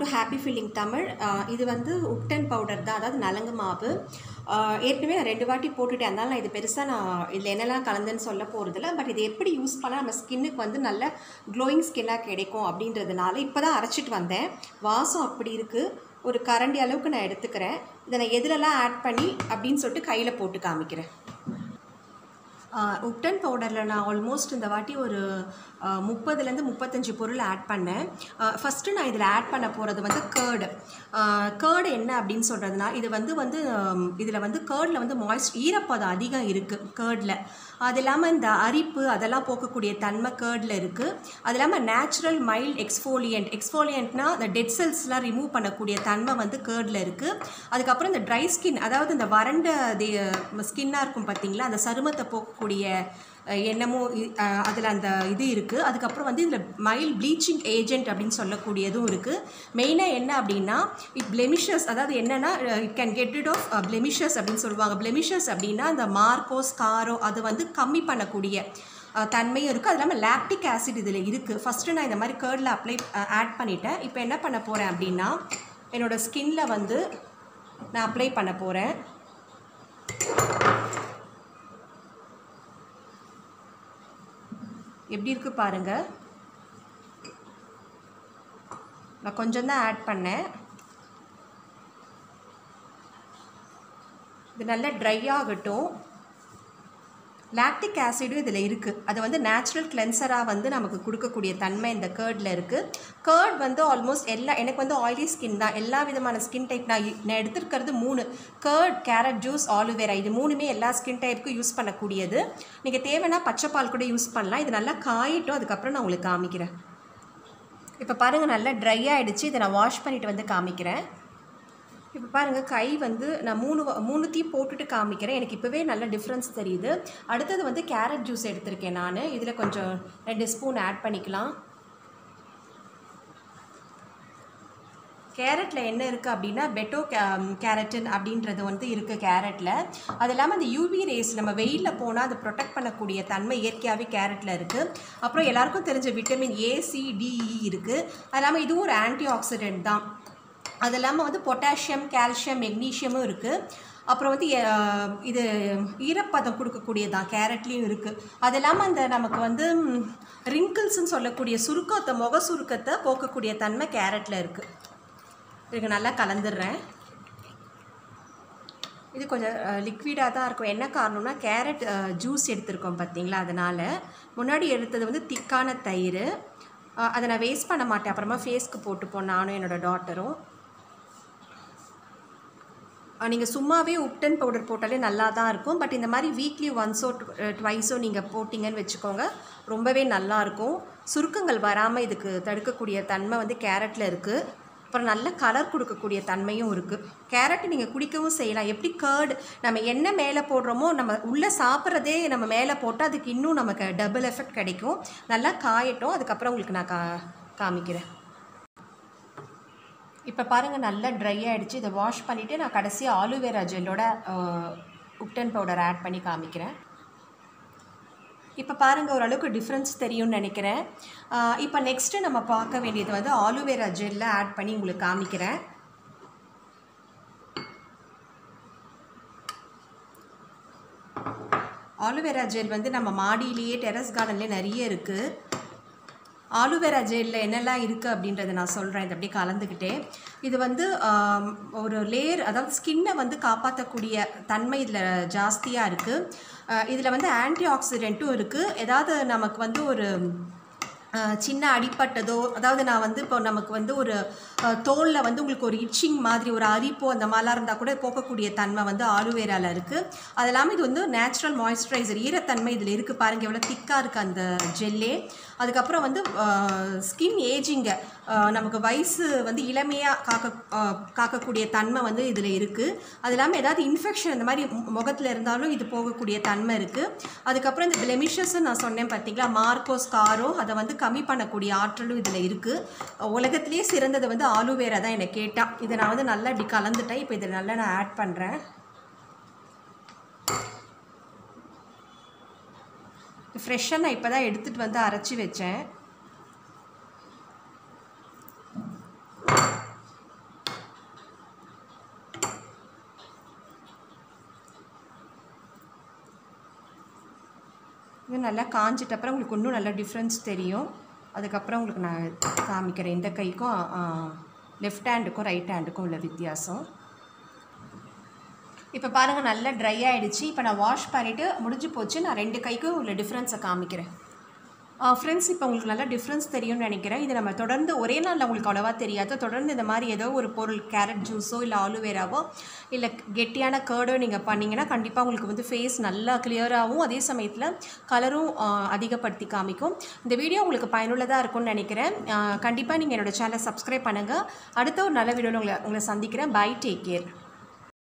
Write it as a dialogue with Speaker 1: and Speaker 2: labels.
Speaker 1: To happy feeling Tamil இது வந்து ubtan powder தான் அதாவது நலங்கு மாவு. ஏற்கனவே நான் ரெண்டு வாட்டி போட்டுட்டேன் அதனால் நான் இது பெருசாக நான் இதில் என்னெல்லாம் கலந்துன்னு சொல்ல போகிறதில்ல பட் இது எப்படி யூஸ் பண்ணால் நம்ம ஸ்கின்னுக்கு வந்து நல்ல க்ளோயிங் ஸ்கின்னாக கிடைக்கும் அப்படின்றதுனால இப்போ தான் அரைச்சிட்டு வந்தேன். வாசம் அப்படி இருக்குது ஒரு கரண்டி அளவுக்கு நான் எடுத்துக்கிறேன். இதை நான் எதுலலாம் ஆட் பண்ணி அப்படின்னு சொல்லிட்டு கையில் போட்டு காமிக்கிறேன். உப்டன் பவுடரில் நான் ஆல்மோஸ்ட் இந்த வாட்டி ஒரு முப்பதுலேருந்து முப்பத்தஞ்சு பொருள் ஆட் பண்ணேன். ஃபஸ்ட்டு நான் இதில் ஆட் பண்ண போகிறது வந்து கேர்டு கேர்டு என்ன அப்படின்னு சொல்கிறதுனா இது வந்து வந்து இதில் வந்து கேர்டில் வந்து மாய்ஸ்ட் ஈரப்பதம் அதிகம் இருக்குது கேர்டில் அது இல்லாமல் இந்த அரிப்பு அதெல்லாம் போக்கக்கூடிய தன்மை கேர்டில் இருக்குது அது இல்லாமல் நேச்சுரல் மைல்ட் எக்ஸ்ஃபோலியன்ட் எக்ஸ்ஃபோலியன்ட்னா இந்த டெட் செல்ஸ்லாம் ரிமூவ் பண்ணக்கூடிய தன்மை வந்து கேர்டில் இருக்குது அதுக்கப்புறம் இந்த ட்ரை ஸ்கின் அதாவது இந்த வறண்ட ஸ்கின்னாக இருக்கும் பார்த்தீங்களா அந்த சருமத்தை போ கூடிய என்னமோ அதில் அந்த இது இருக்குது அதுக்கப்புறம் வந்து இதில் மைல் ப்ளீச்சிங் ஏஜென்ட் அப்படின்னு சொல்லக்கூடியதும் இருக்குது மெயினாக என்ன அப்படின்னா இட் பிளெமிஷஸ் அதாவது என்னென்னா it can get it off blemishes அப்படின்னு சொல்லுவாங்க. பிளெமிஷஸ் அப்படின்னா அந்த மார்க்கோ ஸ்காரோ அது வந்து கம்மி பண்ணக்கூடிய தன்மையும் இருக்குது அது இல்லாமல் லாக்டிக் ஆசிட் இதில் இருக்குது ஃபஸ்ட்டு நான் இந்த மாதிரி கேர்டில் அப்ளை ஆட் பண்ணிட்டேன். இப்போ என்ன பண்ண போகிறேன் அப்படின்னா என்னோடய ஸ்கின்ல வந்து நான் அப்ளை பண்ண போகிறேன் எப்படி இருக்கு பாருங்கள் நான் கொஞ்சம் தான் ஆட் பண்ணேன். இது நல்லா ட்ரை ஆகட்டும். லாக்டிக் ஆசிடும் இதில் இருக்குது அது வந்து நேச்சுரல் கிளென்சராக வந்து நமக்கு கொடுக்கக்கூடிய தன்மை இந்த கேர்டில் இருக்குது கேர்ட் வந்து ஆல்மோஸ்ட் எல்லா எனக்கு வந்து ஆயிலி ஸ்கின் தான். எல்லா விதமான ஸ்கின் டைப் நான் நான் எடுத்திருக்கிறது மூணு. கேர்ட் கேரட் ஜூஸ் ஆலுவேரா இது மூணுமே எல்லா ஸ்கின் டைப்புக்கும் யூஸ் பண்ணக்கூடியது. நீங்கள் தேவைன்னா பச்சை பால் கூட யூஸ் பண்ணலாம். இது நல்லா காயிட்டும். அதுக்கப்புறம் நான் உங்களுக்கு காமிக்கிறேன். இப்போ பாருங்கள் நல்லா ட்ரை ஆகிடுச்சு இதை நான் வாஷ் பண்ணிவிட்டு வந்து காமிக்கிறேன். இப்போ பாருங்கள் கை வந்து நான் மூணு மூணுத்தையும் போட்டுட்டு காமிக்கிறேன். எனக்கு இப்போவே நல்ல டிஃப்ரென்ஸ் தெரியுது. அடுத்தது வந்து கேரட் ஜூஸ் எடுத்திருக்கேன் நான். இதில் கொஞ்சம் ரெண்டு ஸ்பூன் ஆட் பண்ணிக்கலாம். கேரட்டில் என்ன இருக்குது அப்படின்னா பெட்டோ கே கேரட்டின் அப்படின்றது வந்து இருக்குது கேரட்டில் அது இல்லாமல் அந்த யூவி ரேஸ் நம்ம வெயிலில் போனால் அதை ப்ரொடெக்ட் பண்ணக்கூடிய தன்மை இயற்கையாகவே கேரட்டில் இருக்குது அப்புறம் எல்லாருக்கும் தெரிஞ்ச விட்டமின் ஏ சி டிஇ இருக்குது அது இல்லாமல் இதுவும் ஒரு ஆன்டி ஆக்சிடென்ட் தான். அது இல்லாமல் வந்து பொட்டாசியம் கால்சியம் மெக்னீஷியமும் இருக்குது அப்புறம் வந்து இது ஈரப்பதம் கொடுக்கக்கூடியதான் கேரட்லேயும் இருக்குது அது இல்லாமல் அந்த நமக்கு வந்து ரிங்கிள்ஸ்ன்னு சொல்லக்கூடிய சுருக்கத்தை முக சுருக்கத்தை போக்கக்கூடிய தன்மை கேரட்டில் இருக்குது இதுக்கு நல்லா கலந்துடுறேன். இது கொஞ்சம் லிக்விடாக தான் இருக்கும். என்ன காரணம்னா கேரட் ஜூஸ் எடுத்திருக்கோம் பார்த்தீங்களா அதனால். முன்னாடி எடுத்தது வந்து திக்கான தயிர். அதை நான் வேஸ்ட் பண்ண மாட்டேன். அப்புறமா ஃபேஸ்க்கு போட்டுப்போம். நானும் என்னோடய டாட்டரும் நீங்கள் சும்மாவே உப்டன் பவுடர் போட்டாலே நல்லா தான் இருக்கும். பட் இந்த மாதிரி வீக்லி ஒன்ஸோ ட்வைஸோ நீங்கள் போட்டிங்கன்னு வச்சுக்கோங்க ரொம்பவே நல்லாயிருக்கும் சுருக்கங்கள் வராமல் இதுக்கு தடுக்கக்கூடிய தன்மை வந்து கேரட்டில் இருக்குது அப்புறம் நல்ல கலர் கொடுக்கக்கூடிய தன்மையும் இருக்குது கேரட் நீங்கள் குடிக்கவும் செய்யலாம். எப்படி கேர்டு நம்ம என்ன மேலே போடுறோமோ நம்ம உள்ளே சாப்பிட்றதே நம்ம மேலே போட்டால் அதுக்கு இன்னும் நமக்கு டபுள் எஃபெக்ட் கிடைக்கும். நல்லா காயட்டும். அதுக்கப்புறம் உங்களுக்கு நான் கா காமிக்கிறேன். இப்போ பாருங்கள் நல்லா ட்ரை ஆகிடுச்சு இதை வாஷ் பண்ணிவிட்டு நான் கடைசியாக ஆலுவேரா ஜெல்லோட உப்டன் பவுடர் ஆட் பண்ணி காமிக்கிறேன். இப்போ பாருங்கள் ஓரளவுக்கு டிஃப்ரென்ஸ் தெரியும்னு நினைக்கிறேன். இப்போ நெக்ஸ்ட்டு நம்ம பார்க்க வேண்டியது வந்து ஆலுவேரா ஜெல்ல ஆட் பண்ணி உங்களுக்கு காமிக்கிறேன். ஆலுவேரா ஜெல் வந்து நம்ம மாடியிலேயே டெரஸ் கார்டன்லேயே நிறைய இருக்குது ஆலுவேரா ஜெல்லில் என்னெல்லாம் இருக்குது அப்படின்றத நான் சொல்கிறேன் இது அப்படியே கலந்துக்கிட்டே இது வந்து ஒரு லேயர் அதாவது ஸ்கின்னை வந்து காப்பாற்றக்கூடிய தன்மை இதில் ஜாஸ்தியாக இருக்குது இதில் வந்து ஆன்டி ஆக்சிடென்ட்டும் இருக்குது ஏதாவது நமக்கு வந்து ஒரு சின்ன அடிப்பட்டதோ அதாவது நான் வந்து இப்போ நமக்கு வந்து ஒரு தோலில் வந்து உங்களுக்கு ஒரு இச்சிங் மாதிரி ஒரு அரிப்போ அந்த மாதிரிலாம் இருந்தால் கூட போக்கக்கூடிய தன்மை வந்து ஆலுவேராவில் இருக்குது அது இல்லாமல் இது வந்து நேச்சுரல் மாய்ஸ்சரைசர் ஈரத்தன்மை இதில் இருக்குது பாருங்கள் எவ்வளோ திக்காக இருக்குது அந்த ஜெல்லே அதுக்கப்புறம் வந்து ஸ்கின் ஏஜிங்கை நமக்கு வயசு வந்து இளமையாக காக்க காக்கக்கூடிய தன்மை வந்து இதில் இருக்குது அது இல்லாமல் ஏதாவது இன்ஃபெக்ஷன் இந்த மாதிரி முகத்தில் இருந்தாலும் இது போகக்கூடிய தன்மை இருக்குது அதுக்கப்புறம் இந்த பிளெமிஷஸ் நான் சொன்னேன் பார்த்தீங்களா மார்க்கோஸ் காரோ அதை வந்து கம்மி பண்ணக்கூடிய ஆற்றலும் இதில் இருக்குது உலகத்திலே சிறந்தது வந்து ஆலுவேரா தான் என்னை கேட்டால் இதை நான் வந்து நல்லா இப்படி கலந்துட்டேன். இப்போ இதை நல்லா நான் ஆட் பண்ணுறேன் ஃப்ரெஷ்ஷாக நான் இப்போ தான் எடுத்துகிட்டு வந்து அரைச்சி வச்சேன். இது நல்லா காஞ்சிட்ட அப்புறம் உங்களுக்கு இன்னும் நல்லா டிஃப்ரென்ஸ் தெரியும். அதுக்கப்புறம் உங்களுக்கு நான் காமிக்கிறேன். இந்த கைக்கும் லெஃப்ட் ஹேண்டுக்கும் ரைட் ஹேண்டுக்கும் உள்ள வித்தியாசம். இப்போ பாருங்கள் நல்லா ட்ரை ஆகிடுச்சு இப்போ நான் வாஷ் பண்ணிவிட்டு முடிஞ்சு போச்சு. நான் ரெண்டு கைக்கும் உள்ள டிஃப்ரென்ஸை காமிக்கிறேன். ஃப்ரெண்ட்ஸ் இப்போ உங்களுக்கு நல்லா டிஃப்ரென்ஸ் தெரியும்னு நினைக்கிறேன். இது நம்ம தொடர்ந்து ஒரே நாளில் உங்களுக்கு அவ்வளோவா தெரியாது. தொடர்ந்து இந்த மாதிரி ஏதோ ஒரு பொருள் கேரட் ஜூஸோ இல்லை ஆலுவேராவோ இல்லை கெட்டியான கேர்டோ நீங்கள் பண்ணிங்கன்னா கண்டிப்பாக உங்களுக்கு வந்து ஃபேஸ் நல்லா கிளியராகவும் அதே சமயத்தில் கலரும் அதிகப்படுத்தி காமிக்கும். இந்த வீடியோ உங்களுக்கு பயனுள்ளதாக இருக்கும்னு நினைக்கிறேன். கண்டிப்பாக நீங்கள் என்னோடய சேனலை சப்ஸ்கிரைப் பண்ணுங்கள் அடுத்த ஒரு நல்ல வீடியோவில் உங்களை உங்களை சந்திக்கிறேன். Bye take care